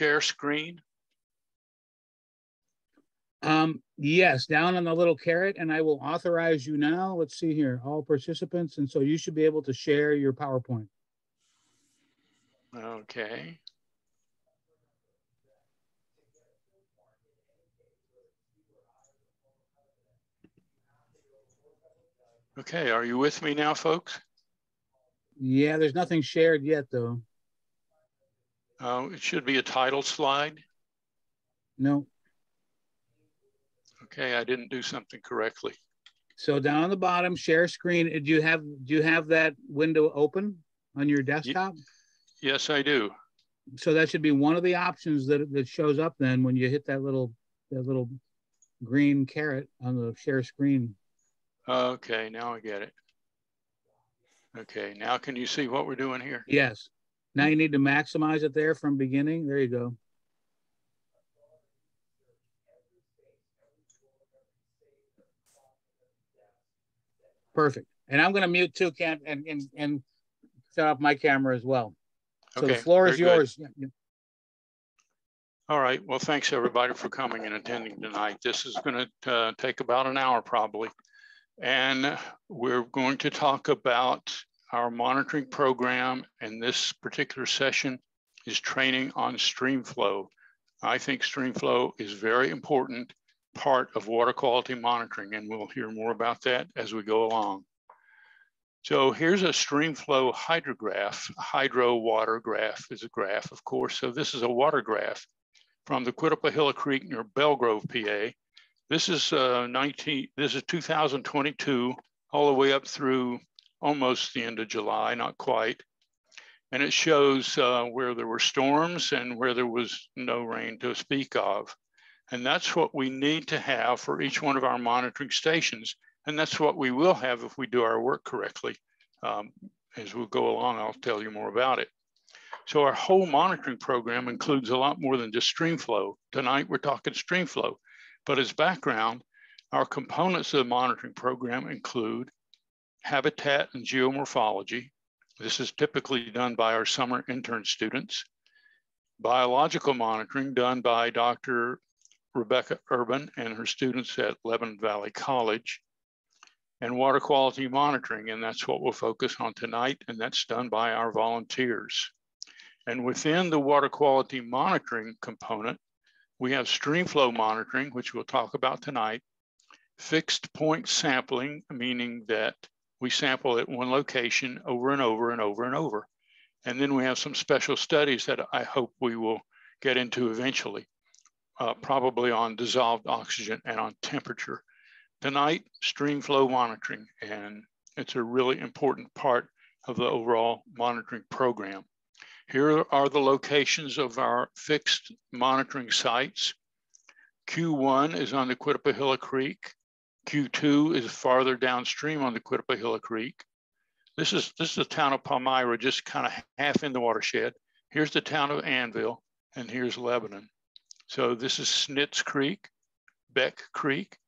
share screen? Um, yes, down on the little caret, and I will authorize you now. Let's see here, all participants. And so you should be able to share your PowerPoint. Okay. Okay, are you with me now, folks? Yeah, there's nothing shared yet, though. Uh, it should be a title slide. No. Okay, I didn't do something correctly. So down on the bottom, share screen. Do you have do you have that window open on your desktop? Yes, I do. So that should be one of the options that that shows up then when you hit that little that little green caret on the share screen. Okay, now I get it. Okay, now can you see what we're doing here? Yes. Now you need to maximize it there from beginning. There you go. Perfect. And I'm going to mute too, Kent, and, and, and set up my camera as well. So okay, the floor is yours. All right. Well, thanks everybody for coming and attending tonight. This is going to uh, take about an hour probably. And we're going to talk about our monitoring program. And this particular session is training on StreamFlow. I think StreamFlow is a very important part of water quality monitoring, and we'll hear more about that as we go along. So here's a StreamFlow hydrograph. Hydro water graph is a graph, of course. So this is a water graph from the Quittapahilla Creek near Bellegrove, PA. This is uh, 19. This is 2022, all the way up through almost the end of July, not quite. And it shows uh, where there were storms and where there was no rain to speak of. And that's what we need to have for each one of our monitoring stations. And that's what we will have if we do our work correctly. Um, as we go along, I'll tell you more about it. So our whole monitoring program includes a lot more than just stream flow. Tonight, we're talking stream flow. But as background, our components of the monitoring program include habitat and geomorphology. This is typically done by our summer intern students. Biological monitoring done by Dr. Rebecca Urban and her students at Lebanon Valley College, and water quality monitoring. And that's what we'll focus on tonight. And that's done by our volunteers. And within the water quality monitoring component, we have stream flow monitoring, which we'll talk about tonight, fixed point sampling, meaning that we sample at one location over and over and over and over. And then we have some special studies that I hope we will get into eventually uh, probably on dissolved oxygen and on temperature. Tonight, stream flow monitoring, and it's a really important part of the overall monitoring program. Here are the locations of our fixed monitoring sites. Q1 is on the Quittapahilla Creek. Q2 is farther downstream on the Quittapahilla Creek. This is, this is the town of Palmyra, just kind of half in the watershed. Here's the town of Annville, and here's Lebanon. So this is Snitz Creek, Beck Creek,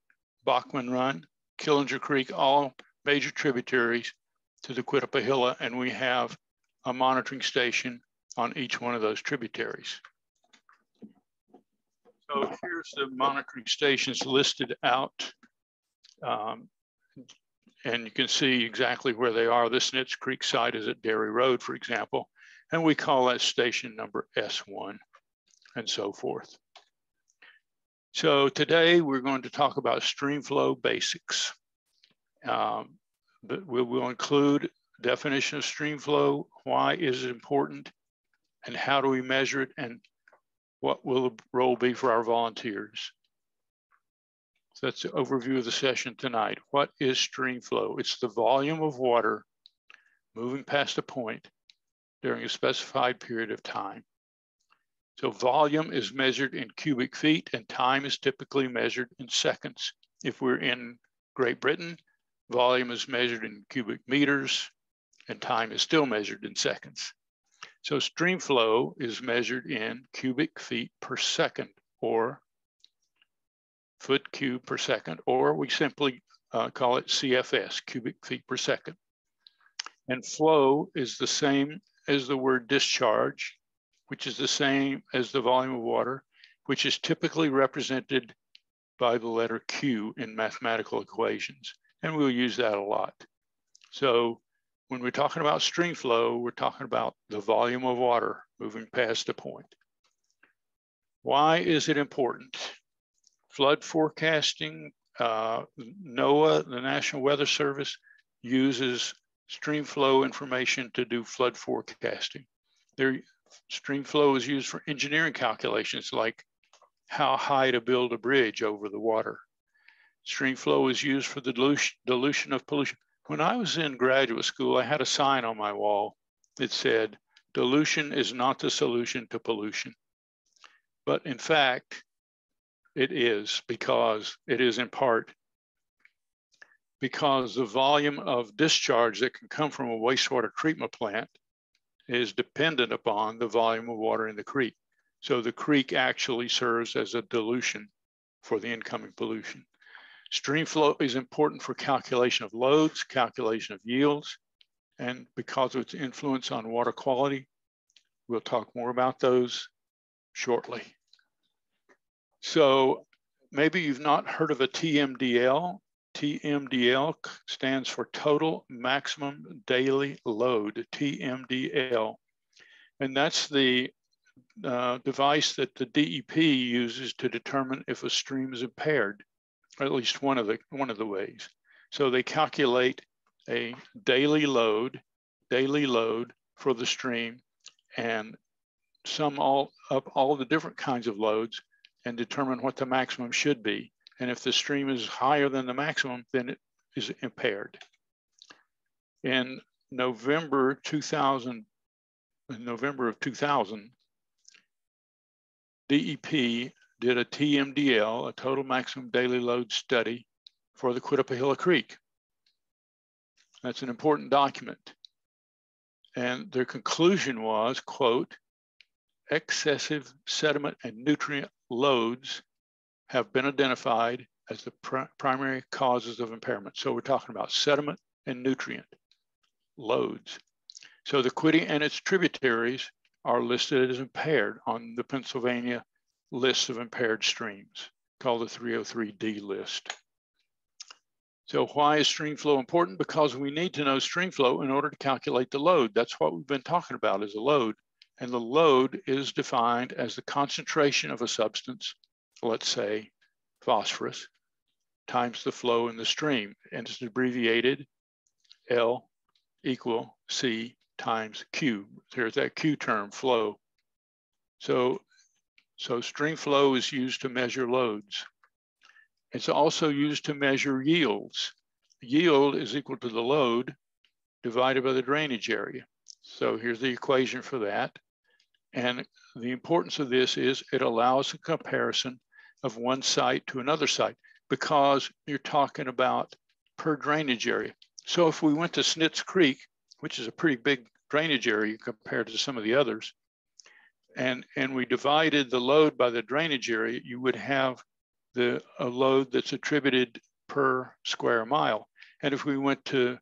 Bachman Run, Killinger Creek, all major tributaries to the Quittapahilla, and we have a monitoring station on each one of those tributaries. So here's the monitoring stations listed out. Um, and you can see exactly where they are. This Snitz Creek site is at Dairy Road, for example, and we call that station number S1 and so forth. So today we're going to talk about streamflow basics. Um, but we will include definition of streamflow, why is it important, and how do we measure it, and what will the role be for our volunteers. So that's the overview of the session tonight. What is streamflow? It's the volume of water moving past a point during a specified period of time. So volume is measured in cubic feet and time is typically measured in seconds. If we're in Great Britain, volume is measured in cubic meters and time is still measured in seconds. So stream flow is measured in cubic feet per second or foot cube per second, or we simply uh, call it CFS, cubic feet per second. And flow is the same as the word discharge which is the same as the volume of water, which is typically represented by the letter Q in mathematical equations. And we'll use that a lot. So when we're talking about stream flow, we're talking about the volume of water moving past a point. Why is it important? Flood forecasting, uh, NOAA, the National Weather Service, uses stream flow information to do flood forecasting. Their stream flow is used for engineering calculations like how high to build a bridge over the water. Stream flow is used for the dilution, dilution of pollution. When I was in graduate school, I had a sign on my wall that said, dilution is not the solution to pollution. But in fact, it is because it is in part because the volume of discharge that can come from a wastewater treatment plant is dependent upon the volume of water in the creek. So the creek actually serves as a dilution for the incoming pollution. Stream flow is important for calculation of loads, calculation of yields, and because of its influence on water quality, we'll talk more about those shortly. So maybe you've not heard of a TMDL. TMDL stands for Total Maximum Daily Load, TMDL. And that's the uh, device that the DEP uses to determine if a stream is impaired or at least one of the one of the ways. So they calculate a daily load, daily load for the stream, and sum all up all the different kinds of loads and determine what the maximum should be. And if the stream is higher than the maximum, then it is impaired. In November 2000, in November of 2000, DEP did a TMDL, a total maximum daily load study for the Quittapahilla Creek. That's an important document. And their conclusion was, quote, excessive sediment and nutrient loads have been identified as the pr primary causes of impairment. So we're talking about sediment and nutrient loads. So the Quiddy and its tributaries are listed as impaired on the Pennsylvania list of impaired streams called the 303D list. So why is stream flow important? Because we need to know stream flow in order to calculate the load. That's what we've been talking about is a load. And the load is defined as the concentration of a substance, let's say phosphorus, times the flow in the stream. And it's abbreviated L equal C times Q. There's that Q term, flow. So so stream flow is used to measure loads. It's also used to measure yields. Yield is equal to the load divided by the drainage area. So here's the equation for that. And the importance of this is it allows a comparison of one site to another site because you're talking about per drainage area. So if we went to Snitz Creek, which is a pretty big drainage area compared to some of the others, and, and we divided the load by the drainage area, you would have the a load that's attributed per square mile. And if we went to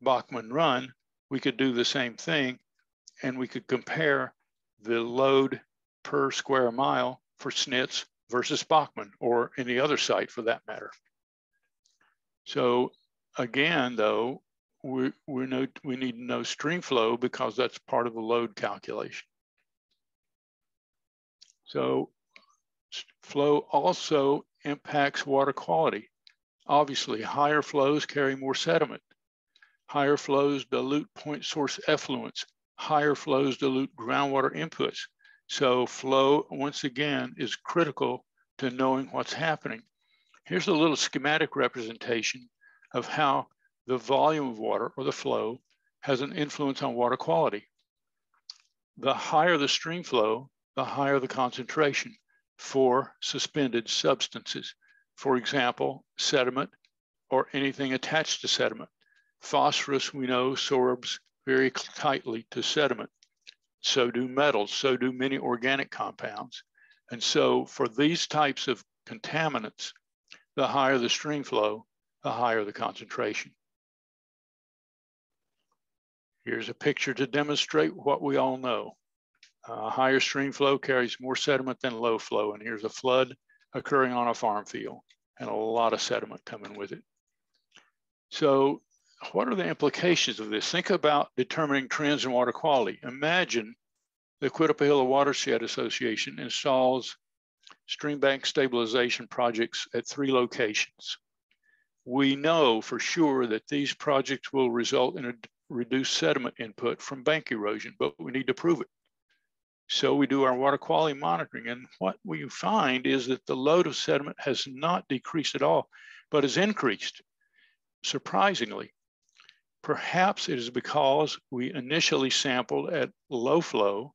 Bachman Run, we could do the same thing and we could compare the load per square mile for Snitz versus Bachman or any other site for that matter. So again, though, we, we, know, we need to know stream flow because that's part of the load calculation. So flow also impacts water quality. Obviously, higher flows carry more sediment. Higher flows dilute point source effluents. Higher flows dilute groundwater inputs. So flow, once again, is critical to knowing what's happening. Here's a little schematic representation of how the volume of water or the flow has an influence on water quality. The higher the stream flow, the higher the concentration for suspended substances. For example, sediment or anything attached to sediment. Phosphorus, we know, sorbs very tightly to sediment. So do metals, so do many organic compounds. And so for these types of contaminants, the higher the stream flow, the higher the concentration. Here's a picture to demonstrate what we all know Uh, higher stream flow carries more sediment than low flow. And here's a flood occurring on a farm field and a lot of sediment coming with it. So what are the implications of this? Think about determining trends in water quality. Imagine the Quittapahilla Watershed Association installs stream bank stabilization projects at three locations. We know for sure that these projects will result in a reduced sediment input from bank erosion, but we need to prove it. So we do our water quality monitoring. And what we find is that the load of sediment has not decreased at all, but has increased. Surprisingly, perhaps it is because we initially sampled at low flow.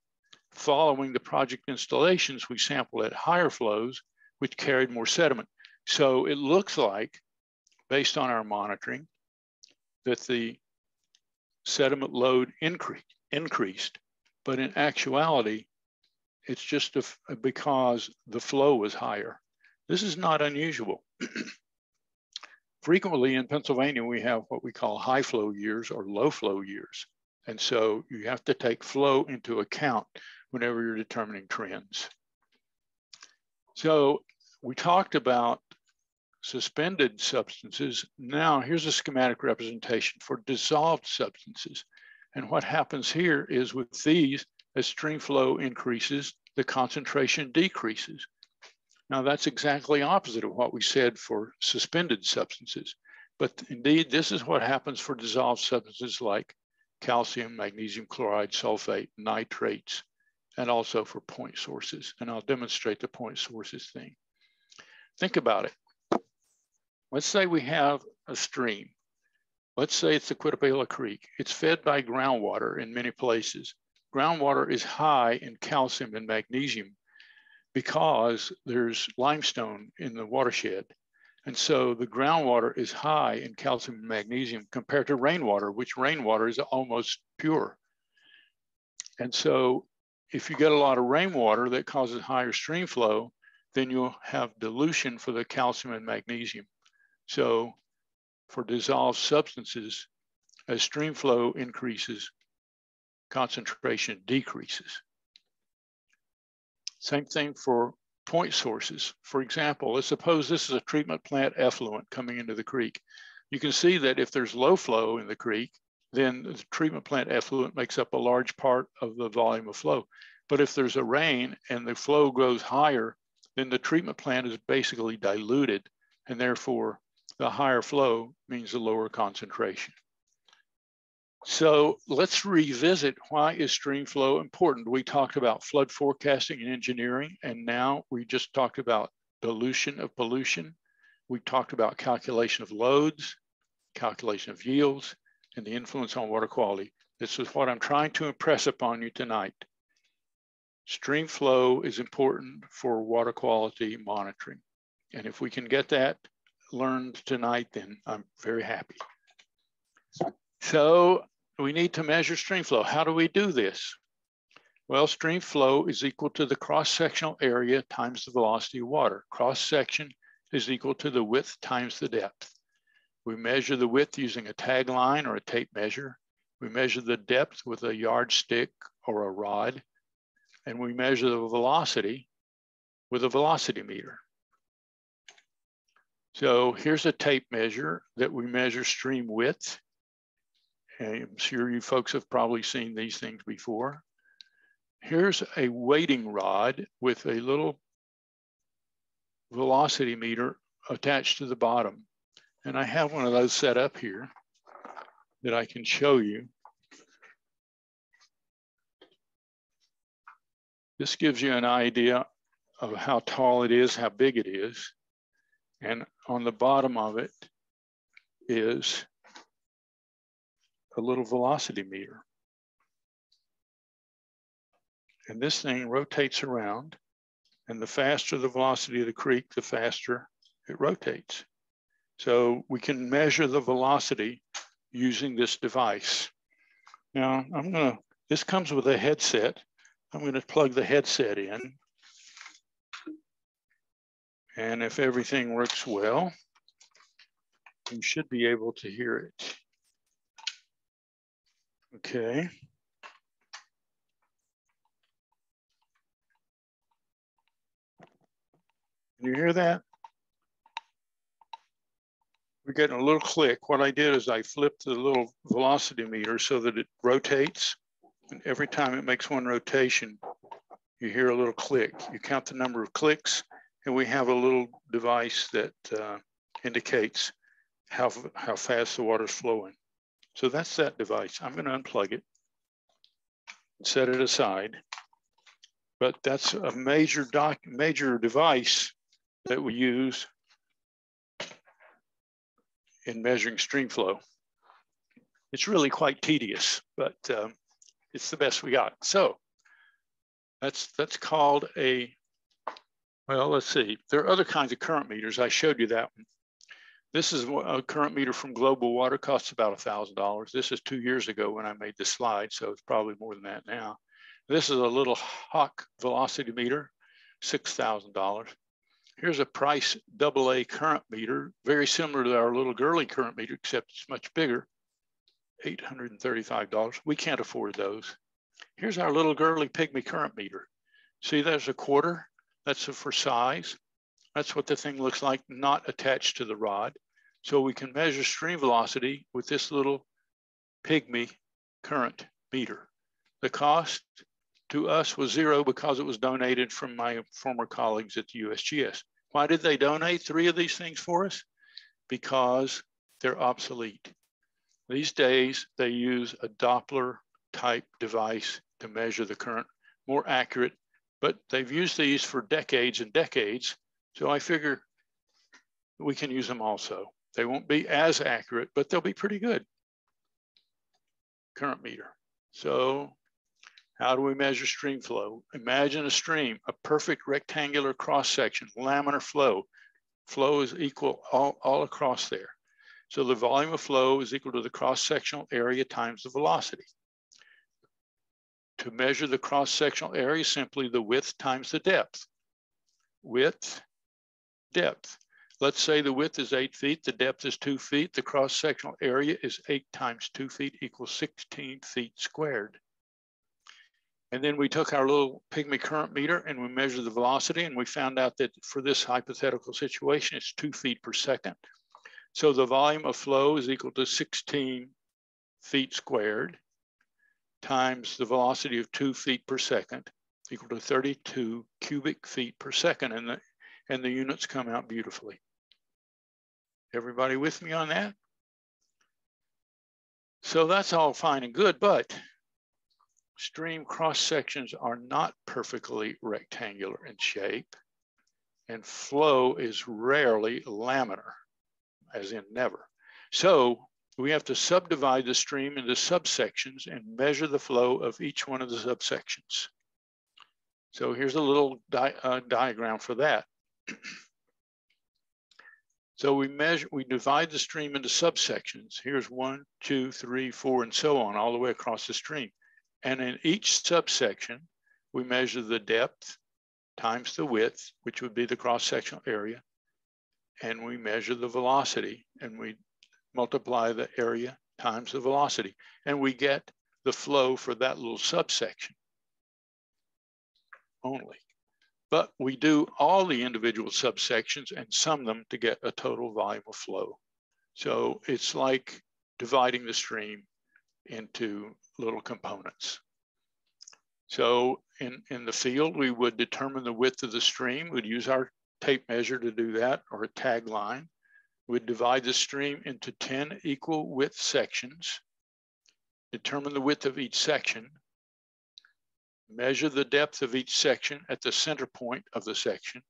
Following the project installations, we sampled at higher flows, which carried more sediment. So it looks like, based on our monitoring, that the sediment load increased, increased but in actuality, it's just because the flow was higher. This is not unusual. Frequently in Pennsylvania, we have what we call high flow years or low flow years. And so you have to take flow into account whenever you're determining trends. So we talked about suspended substances. Now here's a schematic representation for dissolved substances. And what happens here is with these, as stream flow increases, the concentration decreases. Now that's exactly opposite of what we said for suspended substances. But indeed, this is what happens for dissolved substances like calcium, magnesium chloride, sulfate, nitrates, and also for point sources. And I'll demonstrate the point sources thing. Think about it. Let's say we have a stream Let's say it's the Quittapahilla Creek. It's fed by groundwater in many places. Groundwater is high in calcium and magnesium because there's limestone in the watershed. And so the groundwater is high in calcium and magnesium compared to rainwater, which rainwater is almost pure. And so if you get a lot of rainwater that causes higher stream flow, then you'll have dilution for the calcium and magnesium. So for dissolved substances, as stream flow increases, concentration decreases. Same thing for point sources. For example, let's suppose this is a treatment plant effluent coming into the creek. You can see that if there's low flow in the creek, then the treatment plant effluent makes up a large part of the volume of flow. But if there's a rain and the flow goes higher, then the treatment plant is basically diluted and therefore the higher flow means the lower concentration. So let's revisit why is stream flow important? We talked about flood forecasting and engineering, and now we just talked about dilution of pollution. We talked about calculation of loads, calculation of yields, and the influence on water quality. This is what I'm trying to impress upon you tonight. Stream flow is important for water quality monitoring. And if we can get that learned tonight, then I'm very happy. So we need to measure stream flow. How do we do this? Well, stream flow is equal to the cross-sectional area times the velocity of water. Cross-section is equal to the width times the depth. We measure the width using a tag line or a tape measure. We measure the depth with a yardstick or a rod. And we measure the velocity with a velocity meter. So here's a tape measure that we measure stream width. I'm sure you folks have probably seen these things before. Here's a wading rod with a little velocity meter attached to the bottom. And I have one of those set up here that I can show you. This gives you an idea of how tall it is, how big it is. And on the bottom of it is a little velocity meter. And this thing rotates around. And the faster the velocity of the creek, the faster it rotates. So we can measure the velocity using this device. Now I'm gonna, this comes with a headset. I'm gonna plug the headset in. And if everything works well, you should be able to hear it. Okay. Can you hear that? We're getting a little click. What I did is I flipped the little velocity meter so that it rotates. And every time it makes one rotation, you hear a little click. You count the number of clicks, and we have a little device that uh, indicates how, how fast the water's flowing. So that's that device. I'm gonna unplug it and set it aside. But that's a major doc, major device that we use in measuring stream flow. It's really quite tedious, but um, it's the best we got. So that's that's called a, well, let's see. There are other kinds of current meters. I showed you that one. This is a current meter from Global Water, costs about a $1,000. This is two years ago when I made this slide, so it's probably more than that now. This is a little Hach velocity meter, $6,000. Here's a Price AA current meter, very similar to our little Gurley current meter, except it's much bigger, $835. We can't afford those. Here's our little Gurley Pygmy current meter. See, there's a quarter, that's for size. That's what the thing looks like, not attached to the rod. So we can measure stream velocity with this little Pygmy current meter. The cost to us was zero because it was donated from my former colleagues at the USGS. Why did they donate three of these things for us? Because they're obsolete. These days, they use a Doppler type device to measure the current, more accurate, but they've used these for decades and decades. So I figure we can use them also. They won't be as accurate, but they'll be pretty good. Current meter. So how do we measure stream flow? Imagine a stream, a perfect rectangular cross section, laminar flow. Flow is equal all, all across there. So the volume of flow is equal to the cross-sectional area times the velocity. To measure the cross-sectional area, simply the width times the depth. Width, depth. Let's say the width is eight feet, the depth is two feet, the cross-sectional area is eight times two feet equals 16 feet squared. And then we took our little pygmy current meter and we measured the velocity and we found out that for this hypothetical situation, it's two feet per second. So the volume of flow is equal to 16 feet squared times the velocity of two feet per second equal to 32 cubic feet per second. And the, and the units come out beautifully. Everybody with me on that? So that's all fine and good, but stream cross sections are not perfectly rectangular in shape and flow is rarely laminar, as in never. So we have to subdivide the stream into subsections and measure the flow of each one of the subsections. So here's a little di uh, diagram for that. So we measure, we divide the stream into subsections. Here's one, two, three, four, and so on, all the way across the stream. And in each subsection, we measure the depth times the width, which would be the cross-sectional area. And we measure the velocity and we multiply the area times the velocity. And we get the flow for that little subsection only. But we do all the individual subsections and sum them to get a total volume of flow. So it's like dividing the stream into little components. So in, in the field, we would determine the width of the stream. We'd use our tape measure to do that or a tag line. We'd divide the stream into 10 equal width sections, determine the width of each section, measure the depth of each section at the center point of the section,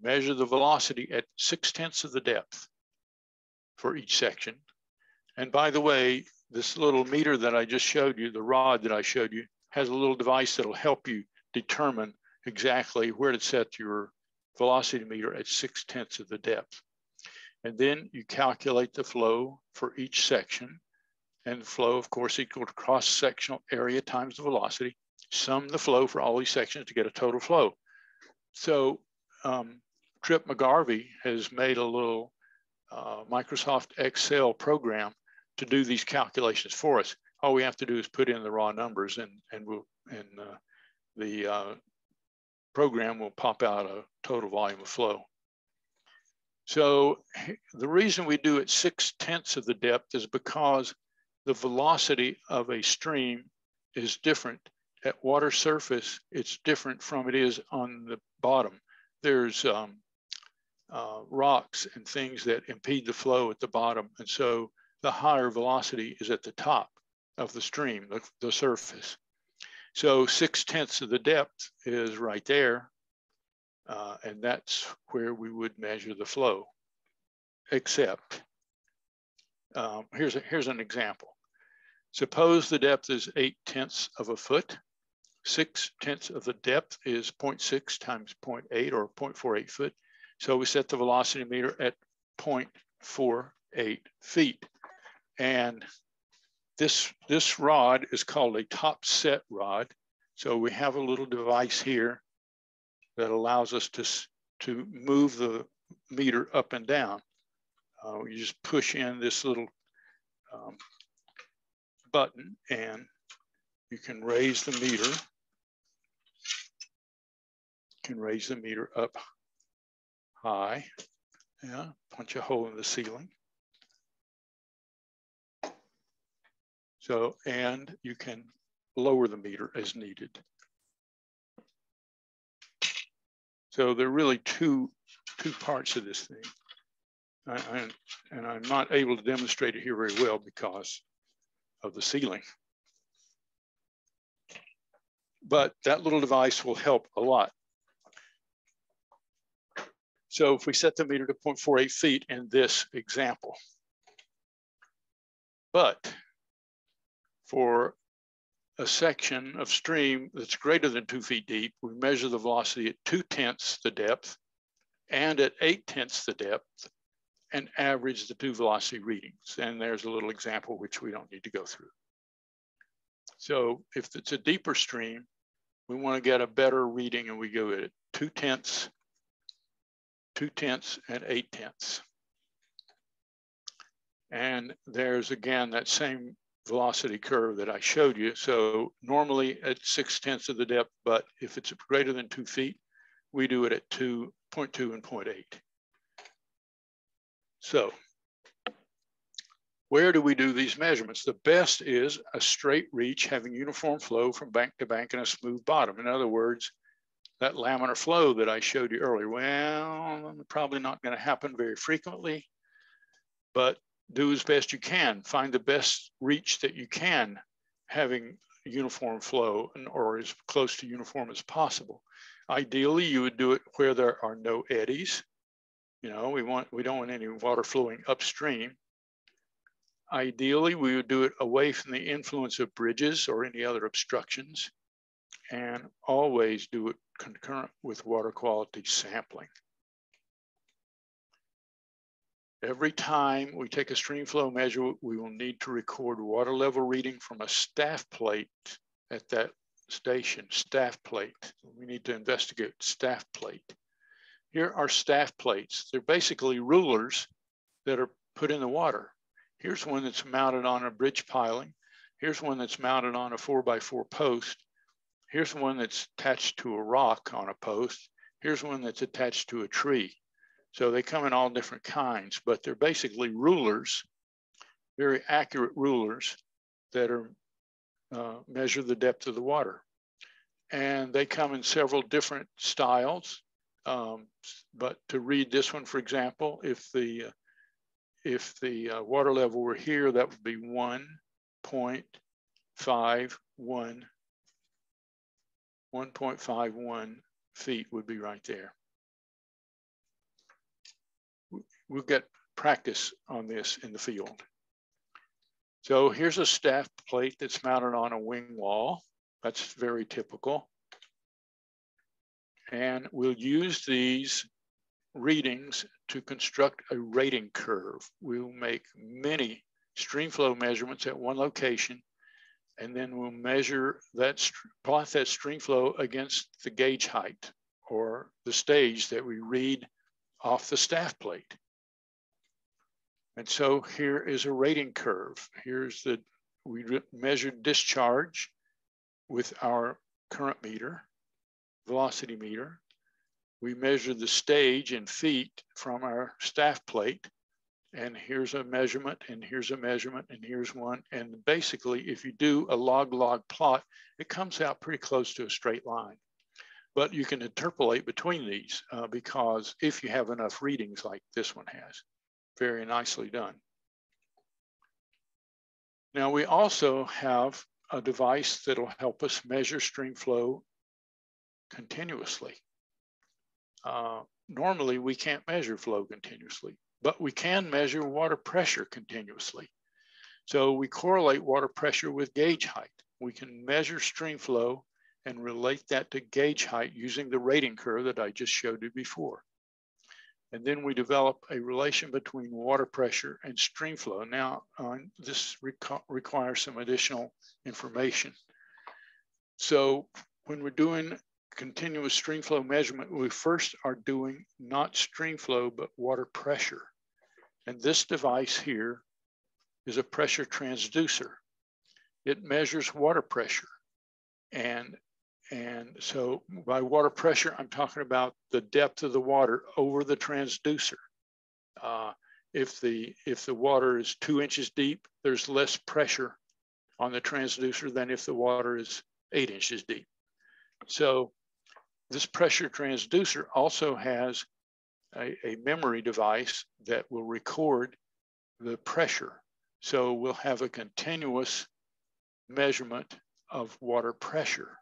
measure the velocity at six tenths of the depth for each section. And by the way, this little meter that I just showed you, the rod that I showed you, has a little device that'll help you determine exactly where to set your velocity meter at six tenths of the depth. And then you calculate the flow for each section. And flow, of course, equal to cross-sectional area times the velocity. Sum the flow for all these sections to get a total flow. So um, Trip McGarvey has made a little uh, Microsoft Excel program to do these calculations for us. All we have to do is put in the raw numbers and, and, we'll, and uh, the uh, program will pop out a total volume of flow. So the reason we do it six tenths of the depth is because the velocity of a stream is different. At water surface, it's different from it is on the bottom. There's um, uh, rocks and things that impede the flow at the bottom. And so the higher velocity is at the top of the stream, the, the surface. So six tenths of the depth is right there. Uh, and that's where we would measure the flow, except um, here's, a, here's an example. Suppose the depth is eight tenths of a foot. Six tenths of the depth is 0.6 times 0.8 or 0.48 foot. So we set the velocity meter at 0.48 feet. And this, this rod is called a top set rod. So we have a little device here that allows us to, to move the meter up and down. Uh, you just push in this little um, button and you can raise the meter. You can raise the meter up high. Yeah, punch a hole in the ceiling. So, and you can lower the meter as needed. So there are really two, two parts of this thing. I, I, and I'm not able to demonstrate it here very well because of the ceiling. But that little device will help a lot. So if we set the meter to 0.48 feet in this example, but for a section of stream that's greater than two feet deep, we measure the velocity at two tenths the depth and at eight tenths the depth and average the two velocity readings. And there's a little example which we don't need to go through. So if it's a deeper stream, we want to get a better reading and we go at two tenths, two tenths, and eight tenths. And there's again that same velocity curve that I showed you. So normally at six tenths of the depth, but if it's greater than two feet, we do it at 2.2 and 0.8. So where do we do these measurements? The best is a straight reach having uniform flow from bank to bank and a smooth bottom. In other words, that laminar flow that I showed you earlier, well, probably not gonna happen very frequently, but do as best you can. Find the best reach that you can having uniform flow or as close to uniform as possible. Ideally, you would do it where there are no eddies you know, we want we don't want any water flowing upstream. Ideally, we would do it away from the influence of bridges or any other obstructions, and always do it concurrent with water quality sampling. Every time we take a stream flow measure, we will need to record water level reading from a staff plate at that station, staff plate. We need to investigate staff plate. Here are staff plates. They're basically rulers that are put in the water. Here's one that's mounted on a bridge piling. Here's one that's mounted on a four by four post. Here's one that's attached to a rock on a post. Here's one that's attached to a tree. So they come in all different kinds, but they're basically rulers, very accurate rulers that are uh, measure the depth of the water. And they come in several different styles. Um, but to read this one, for example, if the uh, if the uh, water level were here, that would be 1.51, 1.51 feet would be right there. We'll get practice on this in the field. So here's a staff plate that's mounted on a wing wall. That's very typical. And we'll use these readings to construct a rating curve. We'll make many streamflow measurements at one location, and then we'll measure that, plot that streamflow against the gauge height or the stage that we read off the staff plate. And so here is a rating curve. Here's the, we measured discharge with our current meter velocity meter. We measure the stage in feet from our staff plate. And here's a measurement, and here's a measurement, and here's one. And basically, if you do a log-log plot, it comes out pretty close to a straight line. But you can interpolate between these uh, because if you have enough readings like this one has, very nicely done. Now we also have a device that'll help us measure stream flow continuously. Uh, normally we can't measure flow continuously, but we can measure water pressure continuously. So we correlate water pressure with gauge height. We can measure stream flow and relate that to gauge height using the rating curve that I just showed you before. And then we develop a relation between water pressure and stream flow. Now, uh, this requ requires some additional information. So when we're doing continuous stream flow measurement, we first are doing not stream flow, but water pressure. And this device here is a pressure transducer. It measures water pressure. And and so by water pressure, I'm talking about the depth of the water over the transducer. Uh, if the if the water is two inches deep, there's less pressure on the transducer than if the water is eight inches deep. So this pressure transducer also has a, a memory device that will record the pressure. So we'll have a continuous measurement of water pressure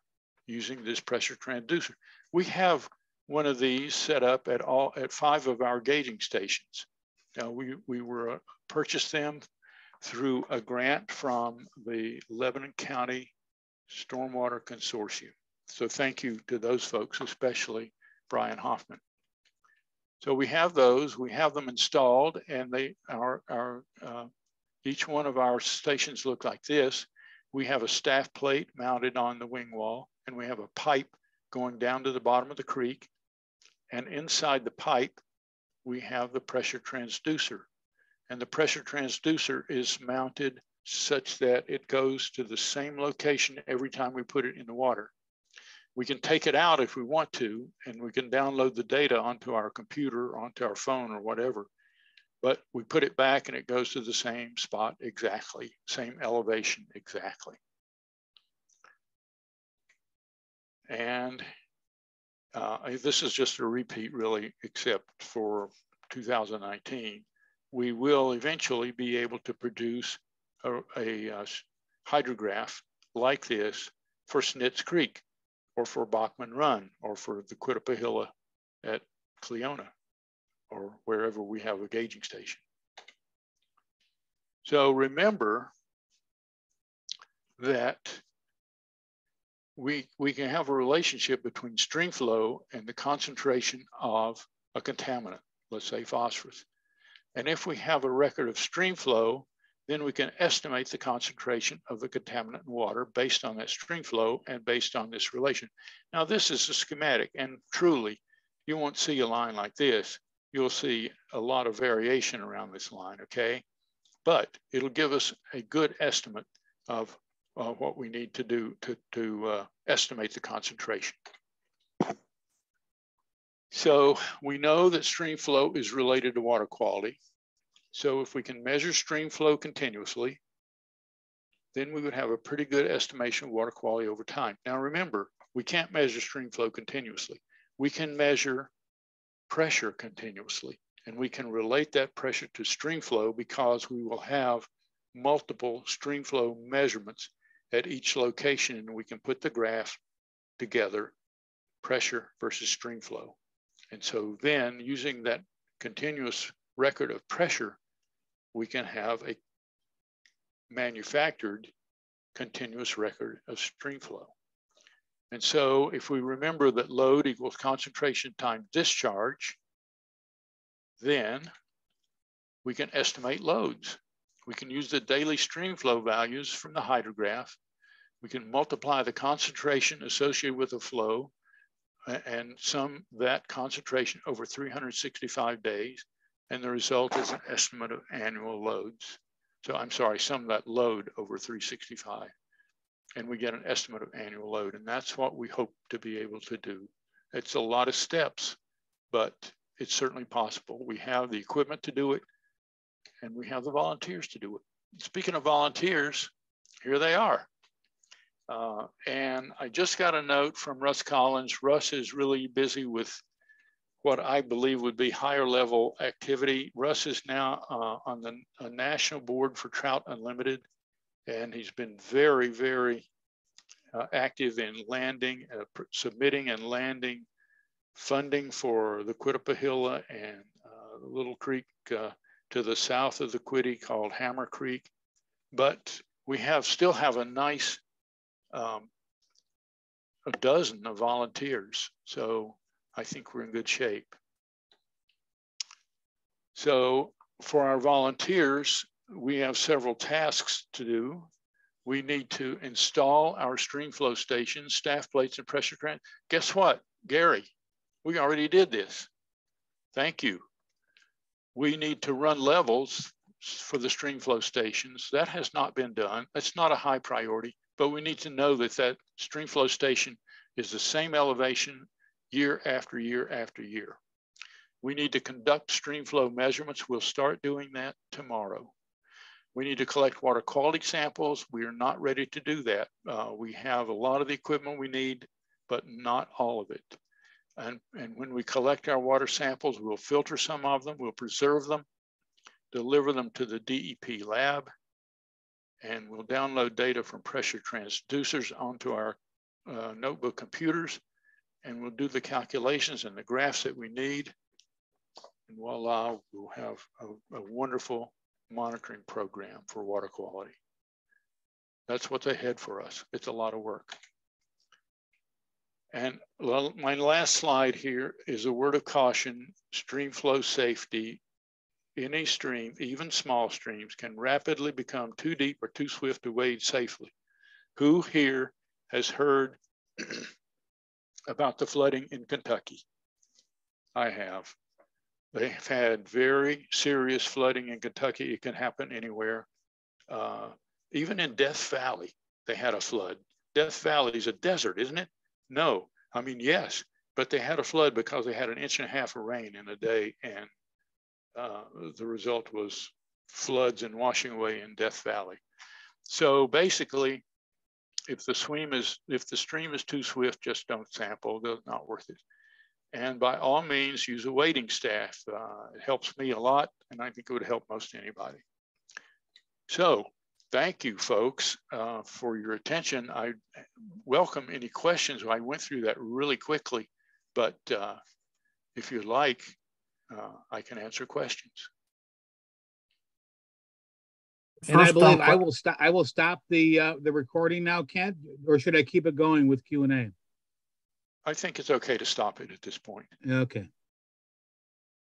using this pressure transducer. We have one of these set up at all at five of our gauging stations. Now we, we were uh, purchased them through a grant from the Lebanon County Stormwater Consortium. So thank you to those folks, especially Brian Hoffman. So we have those, we have them installed and they are, are uh, each one of our stations look like this. We have a staff plate mounted on the wing wall and we have a pipe going down to the bottom of the creek. And inside the pipe, we have the pressure transducer. And the pressure transducer is mounted such that it goes to the same location every time we put it in the water. We can take it out if we want to, and we can download the data onto our computer, onto our phone or whatever. But we put it back and it goes to the same spot exactly, same elevation exactly. And uh, this is just a repeat really, except for 2019. We will eventually be able to produce a, a, a uh, hydrograph like this for Snitz Creek or for Bachman Run or for the Quittapahilla at Cleona or wherever we have a gauging station. So remember that we, we can have a relationship between stream flow and the concentration of a contaminant, let's say phosphorus. And if we have a record of stream flow, then we can estimate the concentration of the contaminant in water based on that stream flow and based on this relation. Now this is a schematic and truly you won't see a line like this. You'll see a lot of variation around this line, okay? But it'll give us a good estimate of uh, what we need to do to, to uh, estimate the concentration. So we know that stream flow is related to water quality. So if we can measure stream flow continuously, then we would have a pretty good estimation of water quality over time. Now remember, we can't measure stream flow continuously. We can measure pressure continuously, and we can relate that pressure to stream flow because we will have multiple stream flow measurements at each location and we can put the graph together, pressure versus stream flow. And so then using that continuous record of pressure, we can have a manufactured continuous record of stream flow. And so if we remember that load equals concentration times discharge, then we can estimate loads. We can use the daily stream flow values from the hydrograph. We can multiply the concentration associated with the flow and sum that concentration over 365 days. And the result is an estimate of annual loads. So I'm sorry, sum that load over 365. And we get an estimate of annual load. And that's what we hope to be able to do It's a lot of steps, but it's certainly possible. We have the equipment to do it and we have the volunteers to do it. Speaking of volunteers, here they are. Uh, and I just got a note from Russ Collins. Russ is really busy with what I believe would be higher level activity. Russ is now uh, on the national board for Trout Unlimited, and he's been very, very uh, active in landing, uh, submitting and landing funding for the Quittapahilla and uh, Little Creek uh, to the south of the Quitty called Hammer Creek. But we have still have a nice um, a dozen of volunteers. So I think we're in good shape. So for our volunteers, we have several tasks to do we need to install our stream flow stations, staff plates and pressure trans. Guess what, Gary, we already did this. Thank you. We need to run levels for the stream flow stations. That has not been done. That's not a high priority, but we need to know that that stream flow station is the same elevation year after year after year. We need to conduct stream flow measurements. We'll start doing that tomorrow. We need to collect water quality samples. We are not ready to do that. Uh, we have a lot of the equipment we need, but not all of it. And, and when we collect our water samples, we'll filter some of them, we'll preserve them, deliver them to the DEP lab, and we'll download data from pressure transducers onto our uh, notebook computers, and we'll do the calculations and the graphs that we need. And voila, we'll have a, a wonderful monitoring program for water quality. That's what's ahead for us. It's a lot of work. And my last slide here is a word of caution, stream flow safety. Any stream, even small streams, can rapidly become too deep or too swift to wade safely. Who here has heard about the flooding in Kentucky? I have. They've had very serious flooding in Kentucky. It can happen anywhere. Uh, even in Death Valley, they had a flood. Death Valley is a desert, isn't it? No. I mean, yes, but they had a flood because they had an inch and a half of rain in a day. And uh, the result was floods and washing away in Death Valley. So basically, if the stream is if the stream is too swift, just don't sample. It's not worth it. And by all means, use a wading staff. Uh, it helps me a lot, and I think it would help most anybody. So thank you, folks, uh, for your attention. I welcome any questions. I went through that really quickly, but uh, if you'd like, uh, I can answer questions. And I believe I will stop. I will stop the uh, the recording now, Kent, or should I keep it going with Q and A? I think it's okay to stop it at this point. Okay.